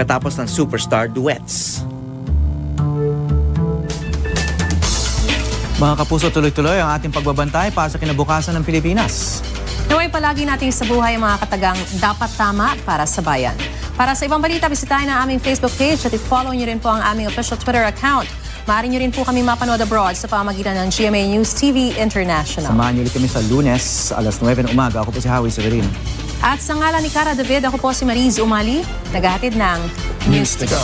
pagkatapos ng superstar duets. Mga kapuso, tuloy-tuloy ang ating pagbabantay para sa kinabukasan ng Pilipinas. Naway palagi natin sa buhay ang mga katagang dapat tama para sa bayan. Para sa ibang balita, bisitahin ang aming Facebook page at i-follow niyo rin po ang aming official Twitter account. Maaari niyo rin po kami mapanood abroad sa pamagitan ng GMA News TV International. Samahan niyo ulit kami sa lunes, alas 9 ng umaga. Ako po si Howie Severino. At sa ngalan ni Cara David, ako po si Mariz Umali, naghahatid ng News to Go.